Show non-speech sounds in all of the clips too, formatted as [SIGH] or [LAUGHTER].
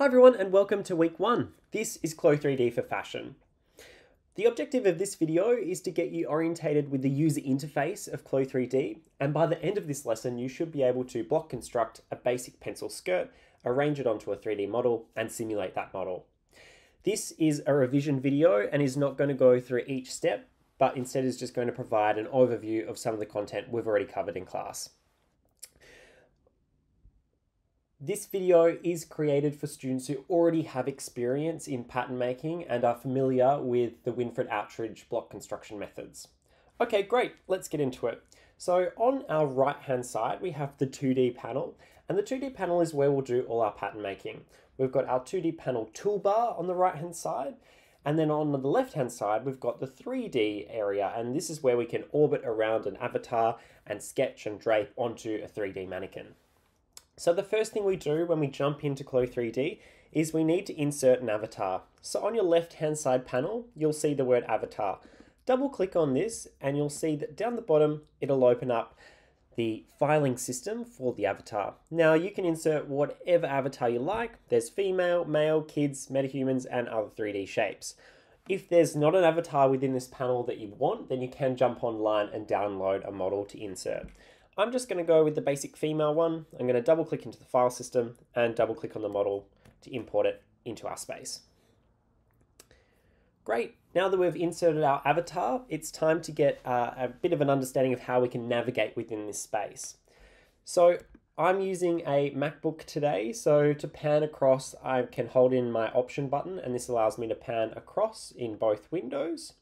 Hi everyone and welcome to week one. This is Clo 3D for Fashion. The objective of this video is to get you orientated with the user interface of Clo 3D and by the end of this lesson you should be able to block construct a basic pencil skirt, arrange it onto a 3D model and simulate that model. This is a revision video and is not going to go through each step but instead is just going to provide an overview of some of the content we've already covered in class. This video is created for students who already have experience in pattern making and are familiar with the Winifred Aldrich block construction methods. Okay, great, let's get into it. So on our right hand side, we have the 2D panel and the 2D panel is where we'll do all our pattern making. We've got our 2D panel toolbar on the right hand side and then on the left hand side, we've got the 3D area, and this is where we can orbit around an avatar and sketch and drape onto a 3D mannequin. So the first thing we do when we jump into Clo 3D is we need to insert an avatar. So on your left hand side panel, you'll see the word avatar. Double click on this and you'll see that down the bottom, it'll open up the filing system for the avatar. Now you can insert whatever avatar you like. There's female, male, kids, metahumans, and other 3D shapes. If there's not an avatar within this panel that you want, then you can jump online and download a model to insert. I'm just going to go with the basic female one. I'm going to double click into the file system and double click on the model to import it into our space. Great, now that we've inserted our avatar, it's time to get uh, a bit of an understanding of how we can navigate within this space. So I'm using a MacBook today, so to pan across, I can hold in my option button and this allows me to pan across in both windows.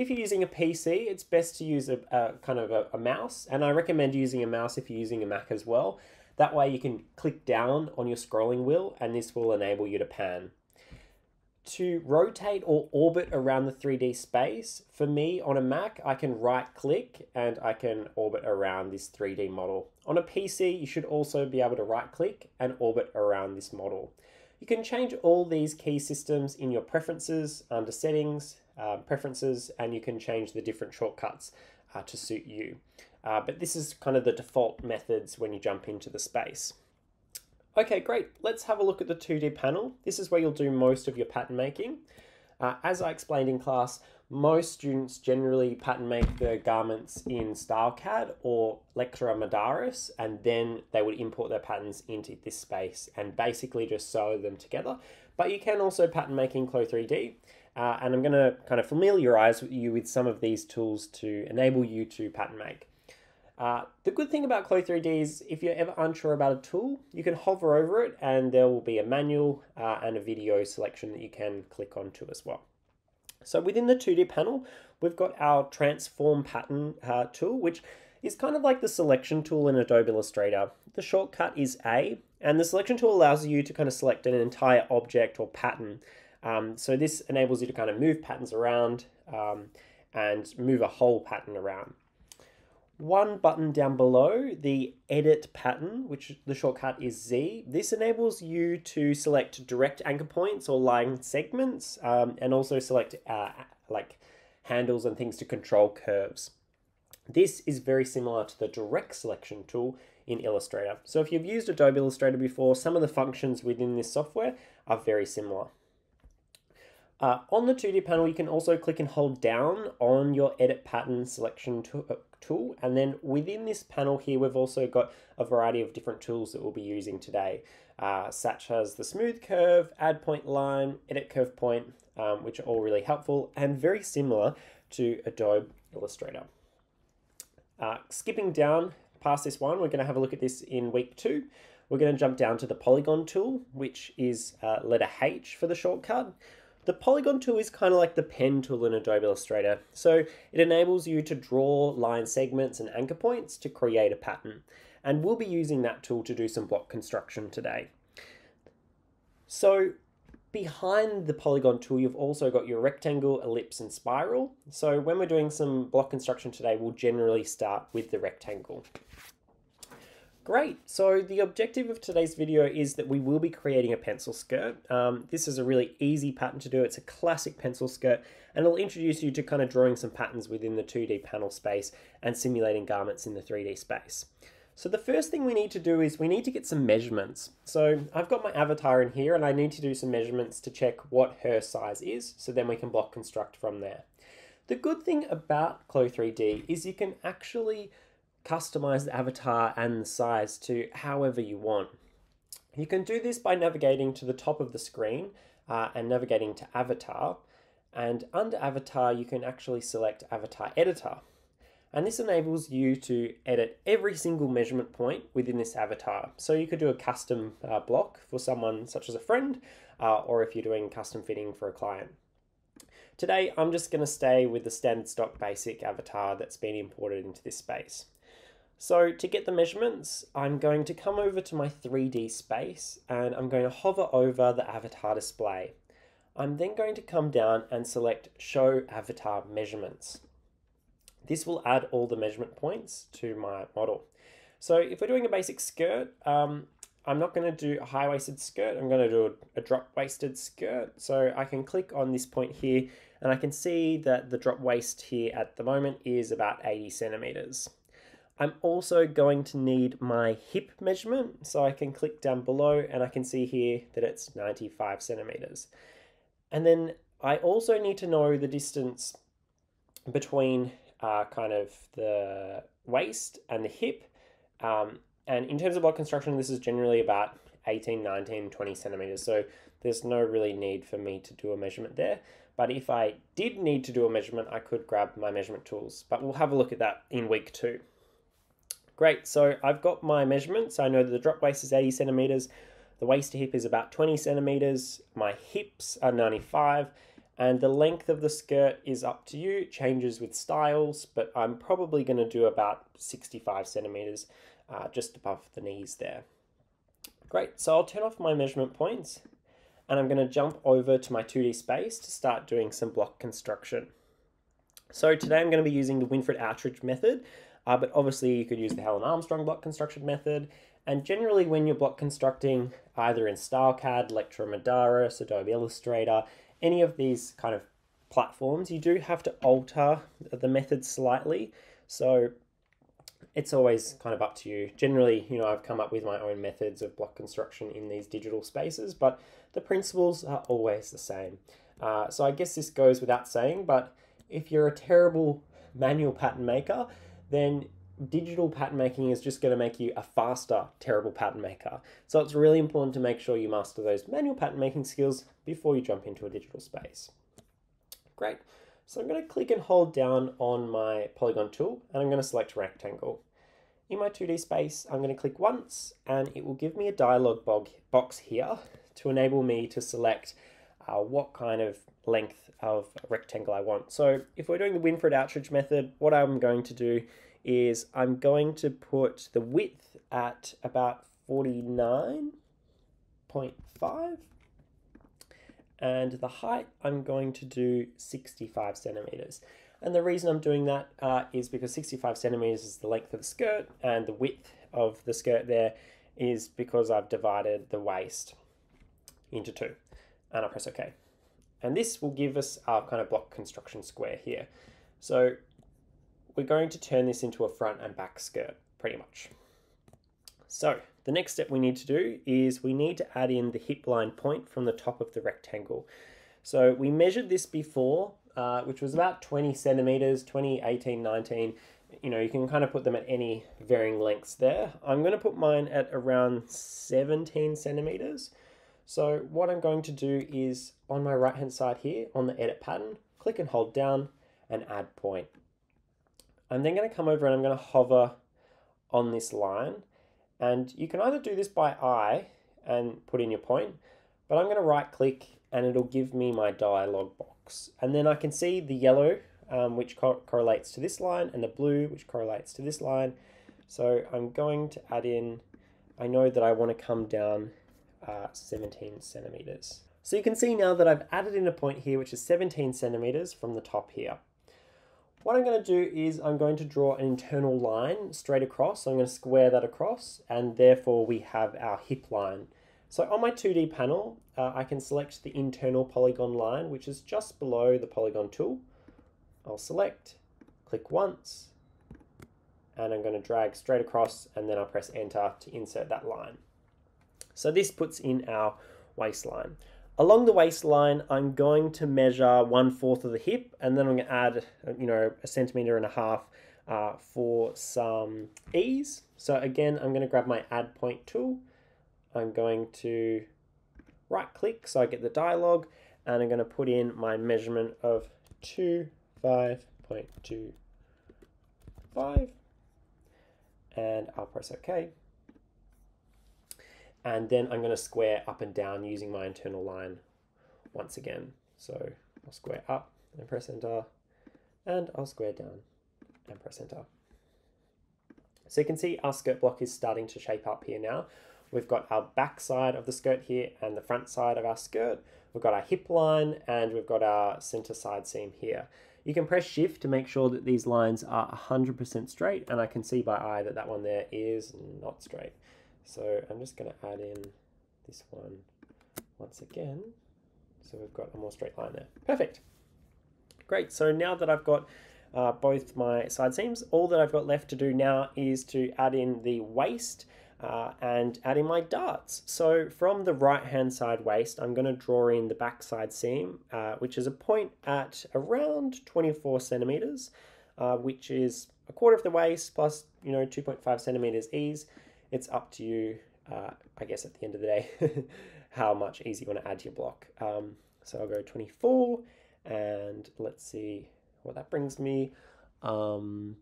If you're using a PC, it's best to use a, a kind of a, a, mouse, and I recommend using a mouse if you're using a Mac as well. That way you can click down on your scrolling wheel and this will enable you to pan. To rotate or orbit around the 3D space, for me on a Mac, I can right click and I can orbit around this 3D model. On a PC, you should also be able to right click and orbit around this model. You can change all these key systems in your preferences under settings, um, preferences, and you can change the different shortcuts uh, to suit you. Uh, but this is kind of the default methods when you jump into the space. Okay, great. Let's have a look at the 2D panel. This is where you'll do most of your pattern making. Uh, as I explained in class, most students generally pattern make their garments in StyleCAD or Lectra Modaris, and then they would import their patterns into this space and basically just sew them together. But you can also pattern make in Clo 3D, uh, and I'm going to kind of familiarize you with some of these tools to enable you to pattern make. Uh, the good thing about Clo 3D is if you're ever unsure about a tool, you can hover over it and there will be a manual uh, and a video selection that you can click onto as well. So within the 2D panel, we've got our transform pattern uh, tool, which is kind of like the selection tool in Adobe Illustrator. The shortcut is A, and the selection tool allows you to kind of select an entire object or pattern. Um, so this enables you to kind of move patterns around um, and move a whole pattern around. One button down below, the edit pattern, which the shortcut is Z. This enables you to select direct anchor points or line segments um, and also select uh, like handles and things to control curves. This is very similar to the direct selection tool in Illustrator. So if you've used Adobe Illustrator before, some of the functions within this software are very similar. Uh, on the 2D panel, you can also click and hold down on your edit pattern selection uh, tool. And then within this panel here, we've also got a variety of different tools that we'll be using today, uh, such as the smooth curve, add point line, edit curve point, um, which are all really helpful and very similar to Adobe Illustrator. Uh, skipping down past this one, we're going to have a look at this in week two. We're going to jump down to the polygon tool, which is uh, letter H for the shortcut. The polygon tool is kind of like the pen tool in Adobe Illustrator. So it enables you to draw line segments and anchor points to create a pattern. And we'll be using that tool to do some block construction today. So behind the polygon tool, you've also got your rectangle, ellipse, and spiral. So when we're doing some block construction today, we'll generally start with the rectangle. Great, so the objective of today's video is that we will be creating a pencil skirt. Um, this is a really easy pattern to do. It's a classic pencil skirt and it'll introduce you to kind of drawing some patterns within the 2D panel space and simulating garments in the 3D space. So the first thing we need to do is we need to get some measurements. So I've got my avatar in here and I need to do some measurements to check what her size is. So then we can block construct from there. The good thing about Clo 3D is you can actually customize the avatar and the size to however you want. You can do this by navigating to the top of the screen uh, and navigating to avatar. And under avatar, you can actually select avatar editor. And this enables you to edit every single measurement point within this avatar. So you could do a custom uh, block for someone such as a friend, uh, or if you're doing custom fitting for a client. Today, I'm just going to stay with the standard stock basic avatar that's been imported into this space. So to get the measurements, I'm going to come over to my 3D space and I'm going to hover over the avatar display. I'm then going to come down and select show avatar measurements. This will add all the measurement points to my model. So if we're doing a basic skirt, um, I'm not going to do a high-waisted skirt. I'm going to do a, a drop-waisted skirt. So I can click on this point here and I can see that the drop waist here at the moment is about 80 centimeters. I'm also going to need my hip measurement. So I can click down below and I can see here that it's 95 centimeters. And then I also need to know the distance between uh, kind of the waist and the hip. Um, and in terms of block construction, this is generally about 18, 19, 20 centimeters. So there's no really need for me to do a measurement there. But if I did need to do a measurement, I could grab my measurement tools. But we'll have a look at that in week two. Great, so I've got my measurements. I know that the drop waist is 80 centimeters, the waist to hip is about 20 centimeters, my hips are 95, and the length of the skirt is up to you, it changes with styles, but I'm probably going to do about 65 centimeters uh, just above the knees there. Great, so I'll turn off my measurement points and I'm going to jump over to my 2D space to start doing some block construction. So today I'm going to be using the Winifred Aldrich method, uh, but obviously you could use the Helen Armstrong block construction method. And generally when you're block constructing either in StyleCAD, Lectra Modaris, Adobe Illustrator, any of these kind of platforms, you do have to alter the method slightly. So it's always kind of up to you. Generally, you know, I've come up with my own methods of block construction in these digital spaces, but the principles are always the same. Uh, so I guess this goes without saying, but if you're a terrible manual pattern maker, then digital pattern making is just going to make you a faster, terrible pattern maker. So it's really important to make sure you master those manual pattern making skills before you jump into a digital space. Great. So I'm going to click and hold down on my polygon tool and I'm going to select rectangle. In my 2D space, I'm going to click once and it will give me a dialog box here to enable me to select uh, what kind of length of rectangle I want. So if we're doing the Winifred Aldrich method, what I'm going to do is I'm going to put the width at about 49.5 and the height I'm going to do 65 centimeters. And the reason I'm doing that uh, is because 65 centimeters is the length of the skirt and the width of the skirt there is because I've divided the waist into two. And I press OK. And this will give us our kind of block construction square here. So we're going to turn this into a front and back skirt, pretty much. So the next step we need to do is we need to add in the hip line point from the top of the rectangle. So we measured this before, uh, which was about 20 centimeters, 20, 18, 19. You know, you can kind of put them at any varying lengths there. I'm going to put mine at around 17 centimeters. So what I'm going to do is on my right hand side here on the edit pattern, click and hold down and add point. I'm then going to come over and I'm going to hover on this line. And you can either do this by eye and put in your point, but I'm going to right click and it'll give me my dialog box. And then I can see the yellow, um, which co correlates to this line, and the blue, which correlates to this line. So I'm going to add in, I know that I want to come down uh, 17 centimeters. So you can see now that I've added in a point here, which is 17 centimeters from the top here. What I'm going to do is I'm going to draw an internal line straight across. So I'm going to square that across and therefore we have our hip line. So on my 2D panel, uh, I can select the internal polygon line, which is just below the polygon tool. I'll select, click once, and I'm going to drag straight across and then I'll press enter to insert that line. So this puts in our waistline. Along the waistline, I'm going to measure one fourth of the hip and then I'm going to add, you know, a centimeter and a half uh, for some ease. So again, I'm going to grab my add point tool. I'm going to right click so I get the dialog and I'm going to put in my measurement of 25.25 and I'll press OK. And then I'm going to square up and down using my internal line once again. So I'll square up and press enter and I'll square down and press enter. So you can see our skirt block is starting to shape up here now. We've got our back side of the skirt here and the front side of our skirt. We've got our hip line and we've got our center side seam here. You can press shift to make sure that these lines are 100% straight and I can see by eye that that one there is not straight. So I'm just going to add in this one once again. So we've got a more straight line there. Perfect. Great. So now that I've got uh, both my side seams, all that I've got left to do now is to add in the waist uh, and add in my darts. So from the right hand side waist, I'm going to draw in the back side seam, uh, which is a point at around 24 centimeters, uh, which is a quarter of the waist plus, you know, 2.5 centimeters ease. It's up to you, uh, I guess, at the end of the day, [LAUGHS] how much ease you want to add to your block. Um, so I'll go 24 and let's see what that brings me. Um,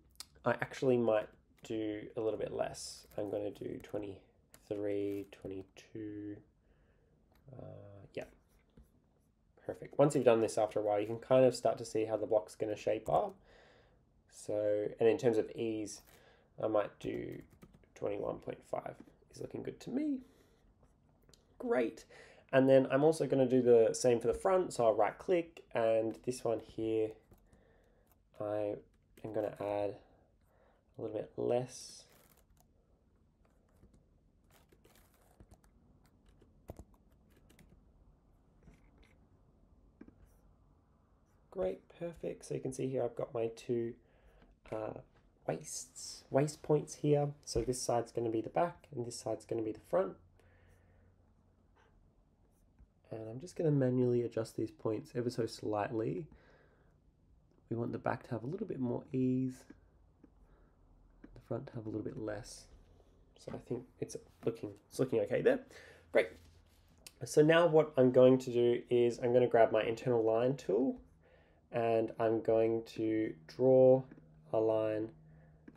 I actually might do a little bit less. I'm going to do 23, 22. Uh, yeah. Perfect. Once you've done this after a while, you can kind of start to see how the block's going to shape up. So, and in terms of ease, I might do 21.5 is looking good to me. Great. And then I'm also going to do the same for the front. So I'll right click and this one here, I am going to add a little bit less. Great, perfect. So you can see here I've got my two uh, waists, waist points here. So this side's going to be the back and this side's going to be the front. And I'm just going to manually adjust these points ever so slightly. We want the back to have a little bit more ease the front to have a little bit less. So I think it's looking it's looking okay there. Great. So now what I'm going to do is I'm going to grab my internal line tool and I'm going to draw a line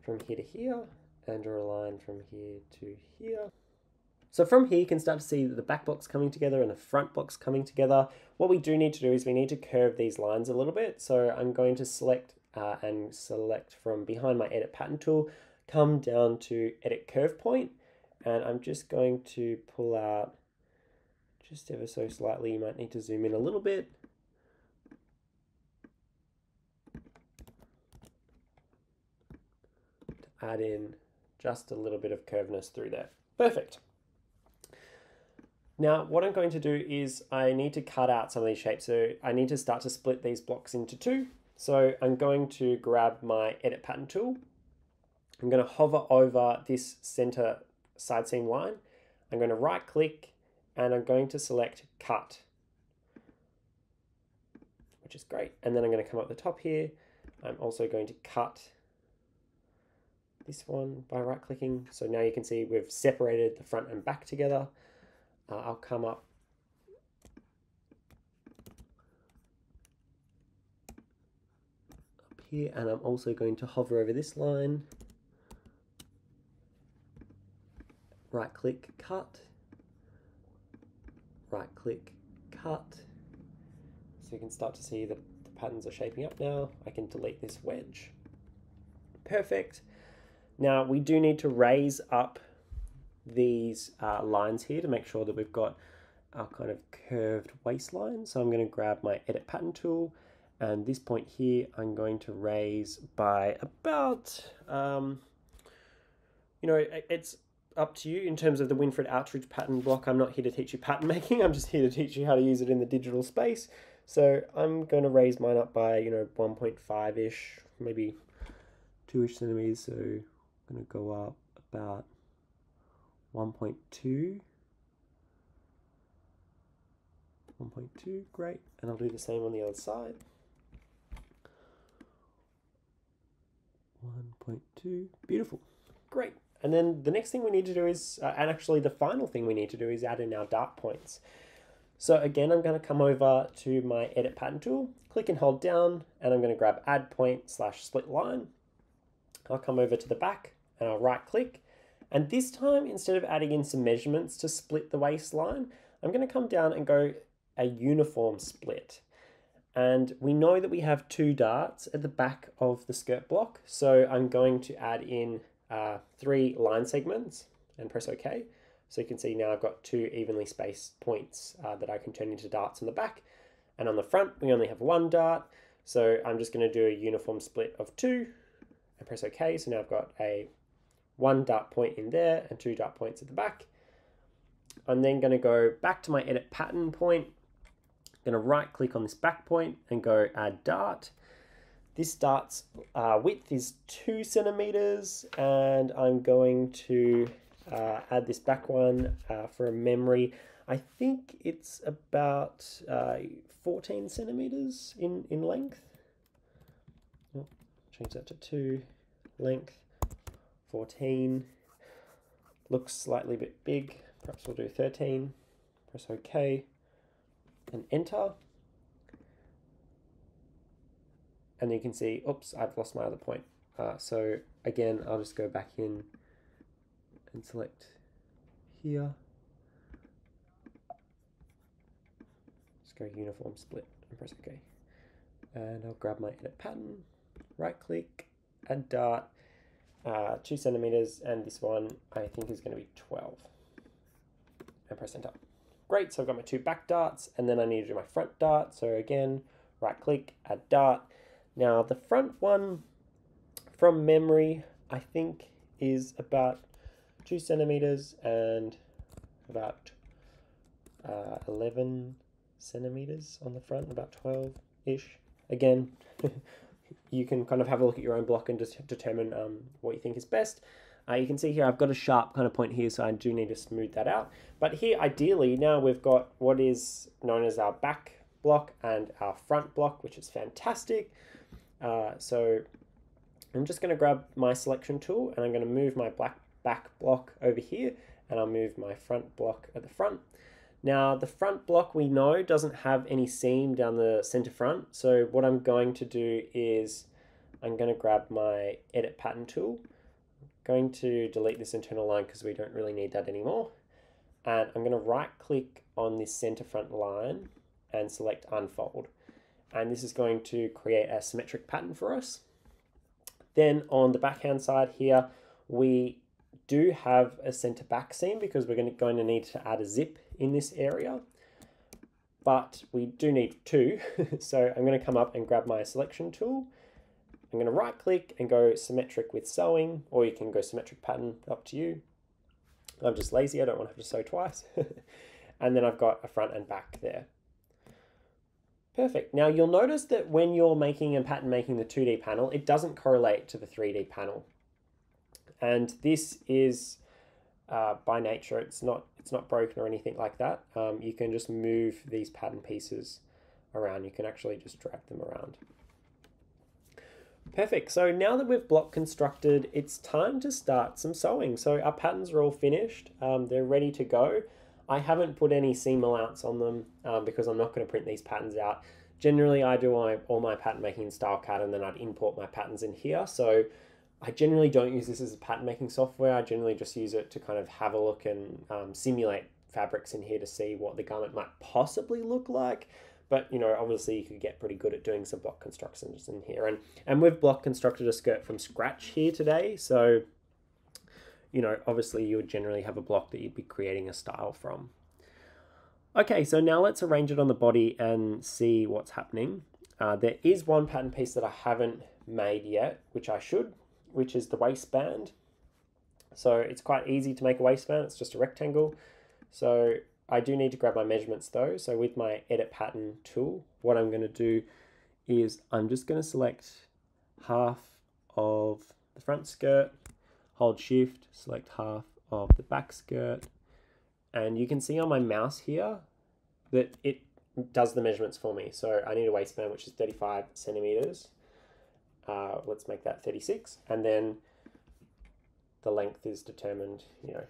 from here to here and draw a line from here to here. So from here you can start to see the back block's coming together and the front block's coming together. What we do need to do is we need to curve these lines a little bit. So I'm going to select uh, and select from behind my edit pattern tool come down to edit curve point and I'm just going to pull out just ever so slightly. You might need to zoom in a little bit. Add in just a little bit of curviness through there. Perfect. Now, what I'm going to do is I need to cut out some of these shapes. So I need to start to split these blocks into two. So I'm going to grab my edit pattern tool I'm going to hover over this center side seam line. I'm going to right click and I'm going to select cut, which is great. And then I'm going to come up the top here. I'm also going to cut this one by right clicking. So now you can see we've separated the front and back together. Uh, I'll come up up here and I'm also going to hover over this line right click, cut, right click, cut. So you can start to see the, the patterns are shaping up now. I can delete this wedge. Perfect. Now we do need to raise up these uh, lines here to make sure that we've got our kind of curved waistline. So I'm going to grab my edit pattern tool and this point here I'm going to raise by about, um, you know, it's up to you in terms of the Winifred Aldrich pattern block. I'm not here to teach you pattern [LAUGHS] making. I'm just here to teach you how to use it in the digital space. So I'm going to raise mine up by, you know, 1.5-ish, maybe 2-ish centimeters. So going to go up about 1.2 1.2 great. And I'll do the same on the other side. 1.2 beautiful. Great. And then the next thing we need to do is uh, and actually the final thing we need to do is add in our dart points. So again I'm going to come over to my edit pattern tool click and hold down and I'm going to grab add point slash split line. I'll come over to the back and I'll right click and this time instead of adding in some measurements to split the waistline I'm going to come down and go a uniform split. And we know that we have two darts at the back of the skirt block. So I'm going to add in uh, three line segments and press OK. So you can see now I've got two evenly spaced points uh, that I can turn into darts on the back. And on the front, we only have one dart. So I'm just going to do a uniform split of two and press OK. So now I've got a one dart point in there and two dart points at the back. I'm then going to go back to my edit pattern point I'm going to right click on this back point and go add dart. This dart's uh, width is two centimeters and I'm going to uh, add this back one uh, for a memory. I think it's about uh, 14 centimeters in, in length. Oh, change that to two, length 14. Looks slightly bit big, perhaps we'll do 13. Press OK and enter. And you can see, oops, I've lost my other point. Uh, so again, I'll just go back in and select here. Just go uniform split and press OK. And I'll grab my edit pattern, right click, add dart, uh, two centimeters, and this one I think is going to be 12. And press enter. Great, so I've got my two back darts and then I need to do my front dart. So again, right click, add dart. Now the front one from memory, I think is about two centimeters and about uh, 11 centimeters on the front, about 12-ish. Again, [LAUGHS] you can kind of have a look at your own block and just determine um, what you think is best. Uh, you can see here I've got a sharp kind of point here, so I do need to smooth that out. But here, ideally, now we've got what is known as our back block and our front block, which is fantastic. Uh, so I'm just going to grab my selection tool and I'm going to move my black back block over here and I'll move my front block at the front. Now the front block we know doesn't have any seam down the center front. So what I'm going to do is I'm going to grab my edit pattern tool I'm going to delete this internal line because we don't really need that anymore. And I'm going to right click on this center front line and select unfold. And this is going to create a symmetric pattern for us. Then on the backhand side here, we do have a center back seam because we're going to, going to need to add a zip in this area. But we do need two. [LAUGHS] so I'm going to come up and grab my selection tool I'm going to right click and go symmetric with sewing, or you can go symmetric pattern, up to you. I'm just lazy, I don't want to have to sew twice. [LAUGHS] and then I've got a front and back there. Perfect. Now you'll notice that when you're making a pattern making the 2D panel, it doesn't correlate to the 3D panel. And this is uh, by nature, it's not, it's not broken or anything like that. Um, you can just move these pattern pieces around. You can actually just drag them around. Perfect. So now that we've block constructed, it's time to start some sewing. So our patterns are all finished. Um, they're ready to go. I haven't put any seam allowance on them um, because I'm not going to print these patterns out. Generally, I do all my, all my pattern making in StyleCAD and then I'd import my patterns in here. So I generally don't use this as a pattern making software. I generally just use it to kind of have a look and um, simulate fabrics in here to see what the garment might possibly look like. But you know, obviously, you could get pretty good at doing some block constructions in here, and and we've block constructed a skirt from scratch here today. So, you know, obviously, you would generally have a block that you'd be creating a style from. Okay, so now let's arrange it on the body and see what's happening. Uh, there is one pattern piece that I haven't made yet, which I should, which is the waistband. So it's quite easy to make a waistband. It's just a rectangle. So I do need to grab my measurements though. So with my edit pattern tool, what I'm going to do is I'm just going to select half of the front skirt, hold shift, select half of the back skirt, and you can see on my mouse here that it does the measurements for me. So I need a waistband which is 35 centimeters. Uh, let's make that 36, and then the length is determined, you know,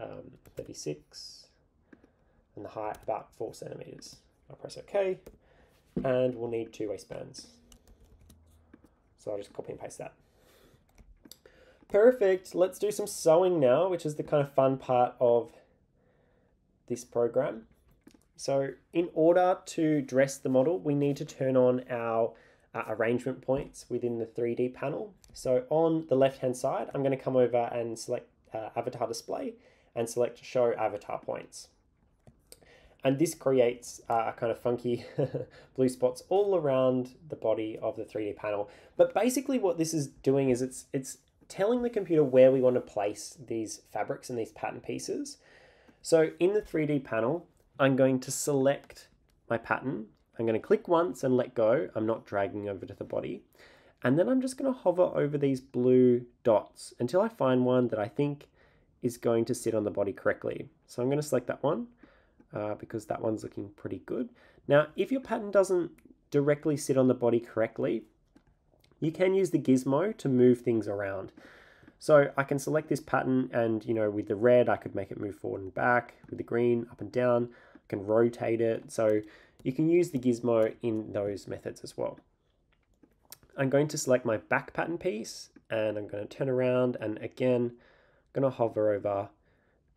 um, 36, and the height about 4 centimeters. I'll press OK, and we'll need two waistbands. So I'll just copy and paste that. Perfect. Let's do some sewing now, which is the kind of fun part of this program. So in order to dress the model, we need to turn on our uh, arrangement points within the 3D panel. So on the left-hand side, I'm going to come over and select uh, avatar display and select show avatar points. And this creates uh, kind of funky [LAUGHS] blue spots all around the body of the 3D panel. But basically what this is doing is it's, it's telling the computer where we want to place these fabrics and these pattern pieces. So in the 3D panel, I'm going to select my pattern. I'm going to click once and let go. I'm not dragging over to the body. And then I'm just going to hover over these blue dots until I find one that I think is going to sit on the body correctly. So I'm going to select that one uh, because that one's looking pretty good. Now, if your pattern doesn't directly sit on the body correctly, you can use the gizmo to move things around. So I can select this pattern and, you know, with the red, I could make it move forward and back. With the green, up and down, I can rotate it. So you can use the gizmo in those methods as well. I'm going to select my back pattern piece and I'm going to turn around and again, I'm going to hover over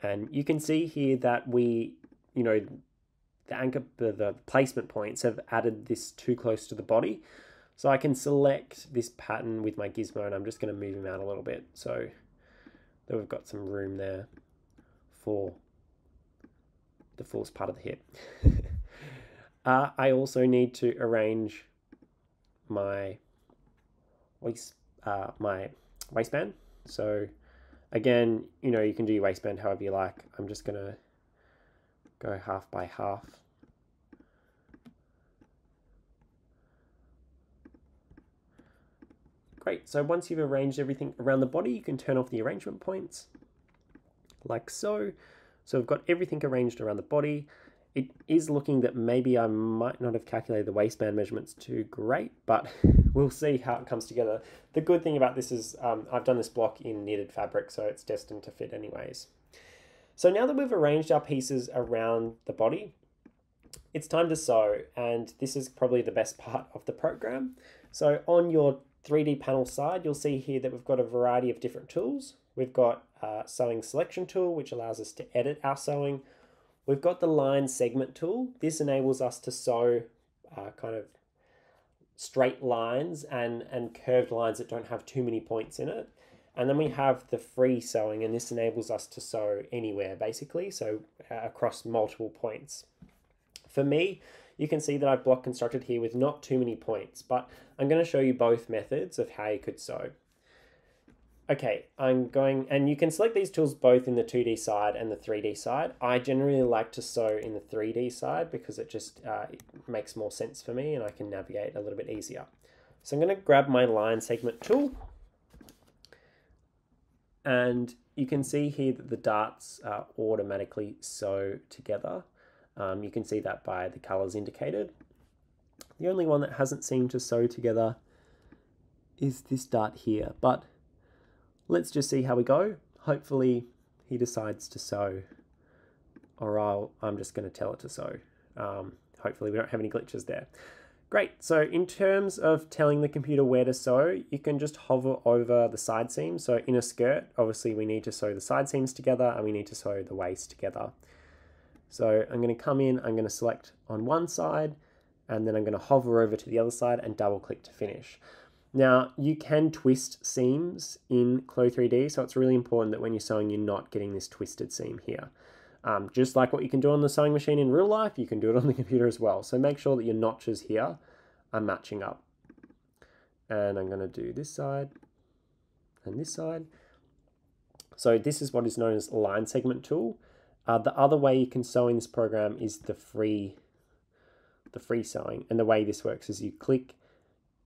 and you can see here that we, you know, the anchor, the placement points have added this too close to the body. So I can select this pattern with my gizmo and I'm just going to move him out a little bit so that we've got some room there for the fullest part of the hip. [LAUGHS] uh, I also need to arrange my waist, uh, my waistband. So again, you know, you can do your waistband however you like. I'm just to go half by half Great, so once you've arranged everything around the body, you can turn off the arrangement points, like so. So I've got everything arranged around the body. It is looking that maybe I might not have calculated the waistband measurements too great, but [LAUGHS] we'll see how it comes together. The good thing about this is um, I've done this block in knitted fabric, so it's destined to fit anyways. So now that we've arranged our pieces around the body, it's time to sew, and this is probably the best [LAUGHS] part of the program. So on your 3D panel side, you'll see here that we've got a variety of different tools. We've got a sewing selection tool, which allows us to edit our sewing. We've got the line segment tool. This enables us to sew uh, kind of straight lines and, and curved lines that don't have too many points in it. And then we have the free sewing, and this enables us to sew anywhere basically, so uh, across multiple points. For me, you can see that I've block constructed here with not too many points, but I'm going to show you both methods of how you could sew. Okay, I'm going, and you can select these tools both in the 2D side and the 3D side. I generally like to sew in the 3D side because it just uh, it makes more sense for me and I can navigate a little bit easier. So I'm going to grab my line segment tool and you can see here that the darts uh, automatically sew together. Um, you can see that by the colors indicated. The only one that hasn't seemed to sew together is this dart here, but let's just see how we go. Hopefully he decides to sew or I'll, I'm just going to tell it to sew. Um, hopefully we don't have any glitches there. Great, so in terms of telling the computer where to sew, you can just hover over the side seams. So in a skirt, obviously we need to sew the side seams together and we need to sew the waist together. So I'm going to come in, I'm going to select on one side, and then I'm going to hover over to the other side and double click to finish. Now, you can twist seams in Clo3D, so it's really important that when you're sewing, you're not getting this twisted seam here. Um, just like what you can do on the sewing machine in real life, you can do it on the [LAUGHS] computer as well. So make sure that your notches here are matching up. And I'm going to do this side and this side. So this is what is known as line segment tool. Uh, the other way you can sew in this program is the free, the free sewing. And the way this works is you click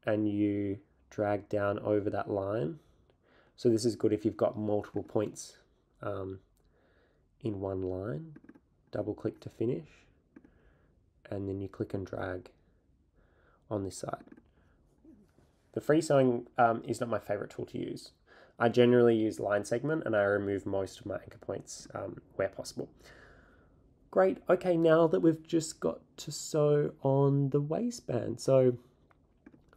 and you drag down over that line So this is good if you've got multiple points um, in one line. Double click to finish and then you click and drag on this side. The free sewing um, is not my favorite tool to use. I generally use line segment and I remove most of my anchor points um, where possible. Great, okay, now that we've just got to sew on the waistband. So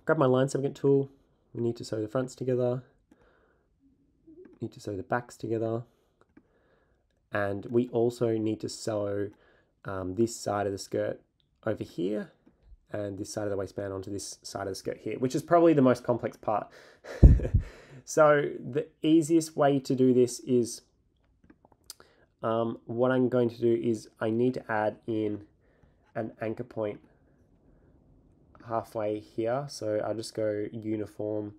grab my line segment tool, we need to sew the fronts together, need to sew the backs together, and we also need to sew um, this side of the skirt over here and this side of the waistband onto this side of the skirt here, which is probably the most complex part. [LAUGHS] so the easiest way to do this is um, what I'm going to do is I need to add in an anchor point halfway here. So I'll just go uniform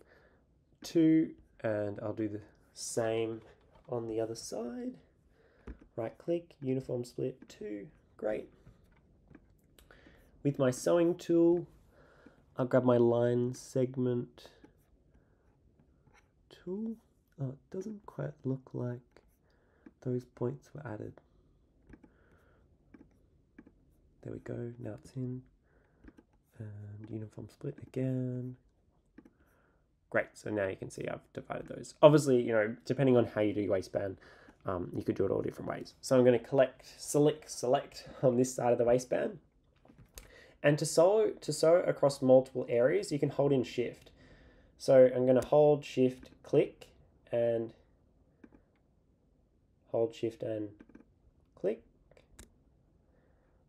two and I'll do the same on the other side. Right click, uniform split two, great. With my sewing tool, I'll grab my line segment tool. Oh, it doesn't quite look like those points were added. There we go, now it's in. And uniform split again. Great, so now you can see I've divided those. Obviously, you know, depending on how you do your waistband, um, you could do it all different ways. So I'm going to collect, select, select on this side of the waistband. And to sew, to sew across multiple areas, you can hold in shift. So I'm going to hold shift, click, and hold shift and click.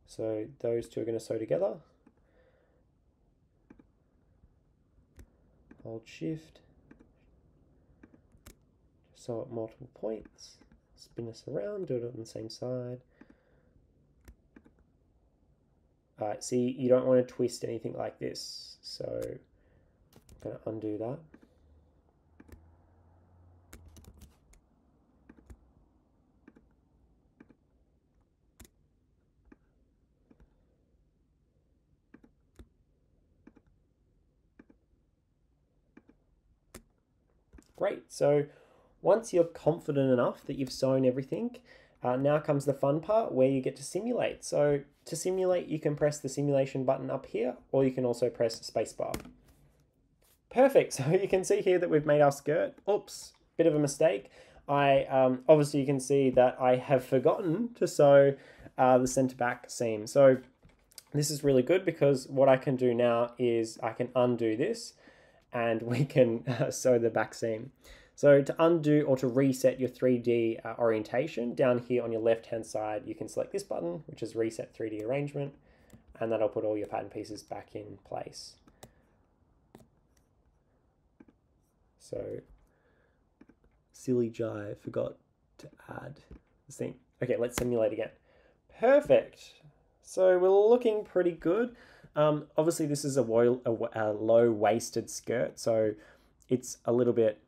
So those two are going to sew together. Hold shift, sew at multiple points, spin us around, do it on the same side. Alright, see, you don't want to twist anything like this, so I'm going to undo that. Great, so once you're confident enough that you've sewn everything, uh, now comes the fun part where you get to simulate. So to simulate, you can press the simulation button up here, or you can also press spacebar. Perfect, [LAUGHS] so you can see here that we've made our skirt. Oops, bit of a mistake. I um, Obviously you can see that I have forgotten to sew uh, the center back seam. So this is really good because what I can do now is I can undo this and [LAUGHS] we can uh, sew the back seam. So to undo or to reset your 3D uh, orientation, down here on your left-hand side, you can select this button, which is Reset 3D Arrangement, and that'll put all your pattern pieces back in place. So, silly Jye forgot to add the seam. Okay, let's simulate again. Perfect. So we're looking pretty good. Um, obviously, this is a, a, a low-waisted skirt, so it's a little bit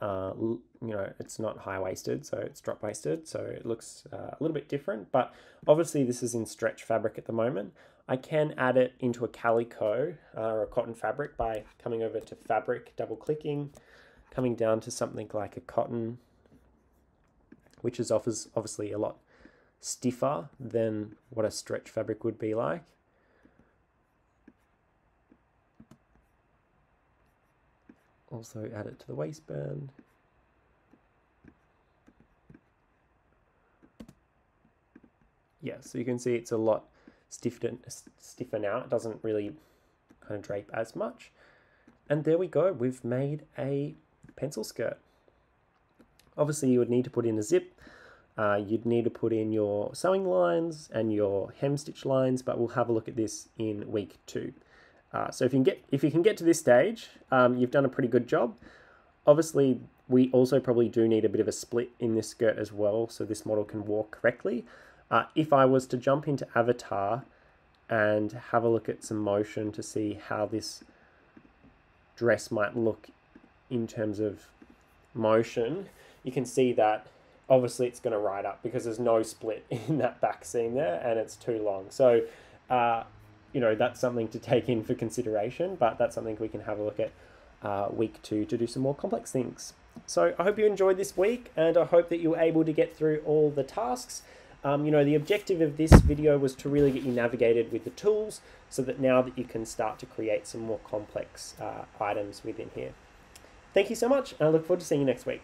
uh, you know, it's not high waisted, so it's drop waisted, so it looks uh, a little bit different. But obviously, this is in stretch fabric at the moment. I can add it into a calico uh, or a cotton fabric by coming over to fabric, double clicking, coming down to something like a cotton, which is offers obviously a lot stiffer than what a stretch fabric would be like. Also add it to the waistband. Yeah, so you can see it's a lot stiffer now. It doesn't really kind of drape as much. And there we go, we've made a pencil skirt. Obviously you would need to put in a zip, uh, you'd need to put in your sewing lines and your hem stitch lines, but we'll have a look at this in week two. Uh, so if you can get if you can get to this stage, um, you've done a pretty good job. Obviously, we also probably do need a bit of a split in this skirt as well, so this model can walk correctly. Uh, if I was to jump into Avatar and have a look at some motion to see how this dress might look in terms of motion, you can see that obviously it's going to ride up because there's no split [LAUGHS] in that back seam there and it's too long. So uh, you know that's something to take in for consideration but that's something we can have a look at uh, week two to do some more complex things. So I hope you enjoyed this week and I hope that you're able to get through all the tasks. Um, you know, the objective of this video was to really get you navigated with the tools so that now that you can start to create some more complex uh, items within here. Thank you so much. And I look forward to seeing you next week.